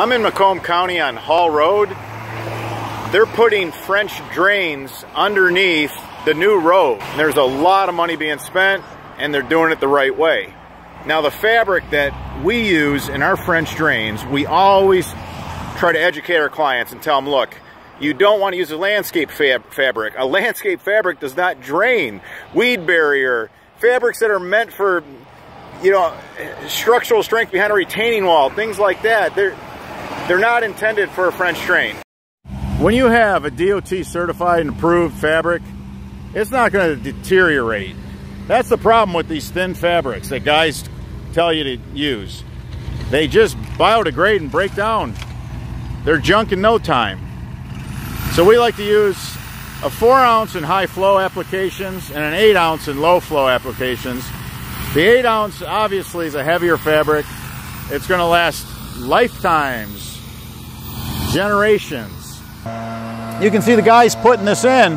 I'm in Macomb County on Hall Road. They're putting French drains underneath the new road. There's a lot of money being spent and they're doing it the right way. Now the fabric that we use in our French drains, we always try to educate our clients and tell them, look, you don't want to use a landscape fab fabric. A landscape fabric does not drain. Weed barrier, fabrics that are meant for, you know, structural strength behind a retaining wall, things like that. They're, they're not intended for a French drain. When you have a DOT certified and approved fabric, it's not going to deteriorate. That's the problem with these thin fabrics that guys tell you to use. They just biodegrade and break down. They're junk in no time. So we like to use a four ounce in high flow applications and an eight ounce in low flow applications. The eight ounce obviously is a heavier fabric. It's gonna last lifetimes, generations. You can see the guys putting this in.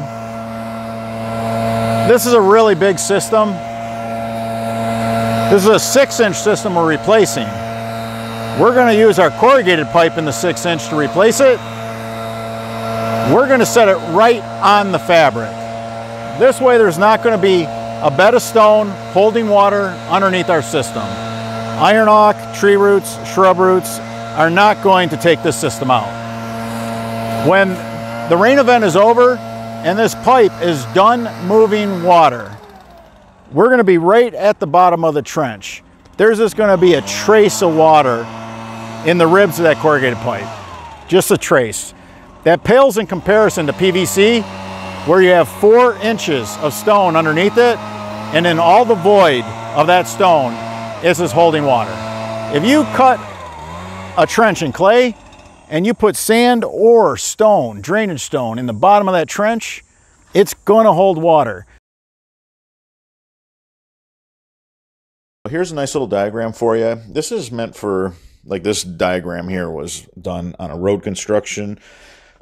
This is a really big system. This is a six inch system we're replacing. We're gonna use our corrugated pipe in the six inch to replace it. We're gonna set it right on the fabric. This way there's not gonna be a bed of stone holding water underneath our system. Iron oak, tree roots, shrub roots are not going to take this system out. When the rain event is over and this pipe is done moving water, we're gonna be right at the bottom of the trench. There's just gonna be a trace of water in the ribs of that corrugated pipe, just a trace. That pales in comparison to PVC, where you have four inches of stone underneath it, and in all the void of that stone is holding water. If you cut a trench in clay and you put sand or stone, drainage stone, in the bottom of that trench, it's going to hold water. Here's a nice little diagram for you. This is meant for, like this diagram here was done on a road construction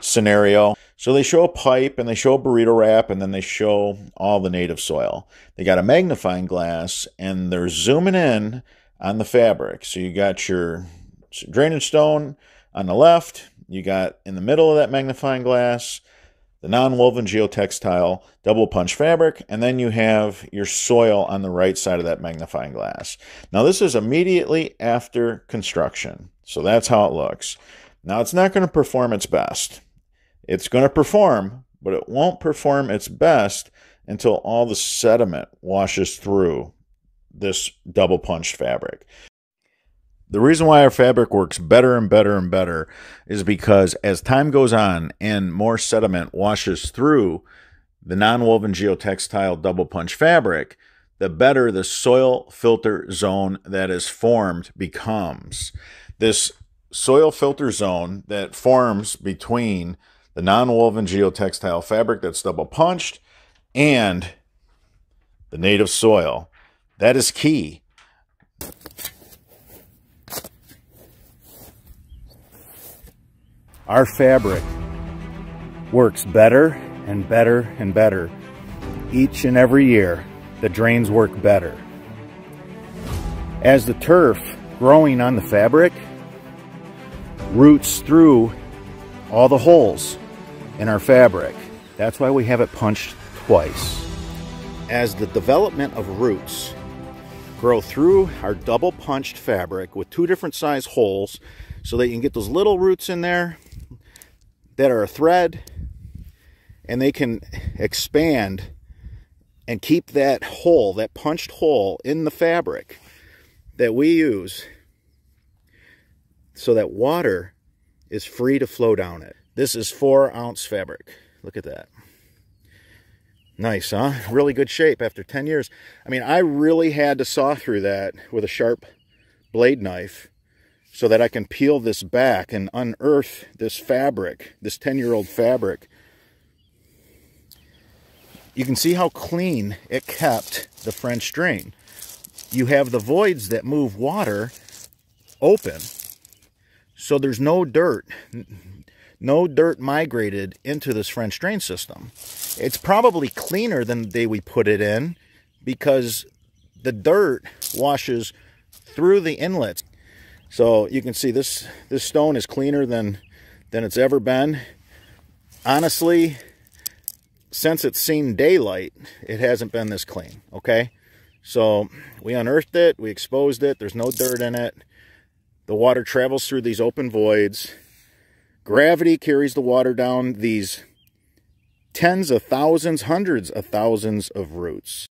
scenario. So they show a pipe and they show a burrito wrap and then they show all the native soil. They got a magnifying glass and they're zooming in on the fabric. So you got your drainage stone on the left, you got in the middle of that magnifying glass the non-woven geotextile double punch fabric, and then you have your soil on the right side of that magnifying glass. Now this is immediately after construction, so that's how it looks. Now it's not going to perform its best. It's going to perform, but it won't perform its best until all the sediment washes through this double punched fabric. The reason why our fabric works better and better and better is because as time goes on and more sediment washes through the non-woven geotextile double punch fabric, the better the soil filter zone that is formed becomes. This soil filter zone that forms between the non-woven geotextile fabric that's double punched and the native soil. That is key. Our fabric works better and better and better. Each and every year, the drains work better. As the turf growing on the fabric roots through all the holes in our fabric. That's why we have it punched twice. As the development of roots grow through our double punched fabric with two different size holes so that you can get those little roots in there that are a thread and they can expand and keep that hole, that punched hole in the fabric that we use so that water is free to flow down it. This is four ounce fabric. Look at that. Nice, huh? Really good shape after 10 years. I mean, I really had to saw through that with a sharp blade knife so that I can peel this back and unearth this fabric, this 10-year-old fabric. You can see how clean it kept the French drain. You have the voids that move water open, so there's no dirt, no dirt migrated into this French drain system. It's probably cleaner than the day we put it in because the dirt washes through the inlets So you can see this this stone is cleaner than than it's ever been. Honestly, since it's seen daylight, it hasn't been this clean, okay? So we unearthed it, we exposed it, there's no dirt in it. The water travels through these open voids. Gravity carries the water down these tens of thousands, hundreds of thousands of roots.